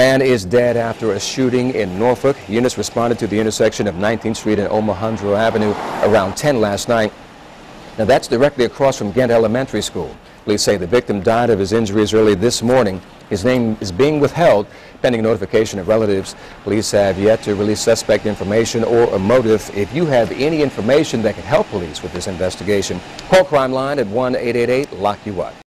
man is dead after a shooting in Norfolk. Units responded to the intersection of 19th Street and Omohundro Avenue around 10 last night. Now that's directly across from Ghent Elementary School. Police say the victim died of his injuries early this morning. His name is being withheld pending notification of relatives. Police have yet to release suspect information or a motive. If you have any information that could help police with this investigation, call Crime Line at 1-888-LOCK-YOU-UP.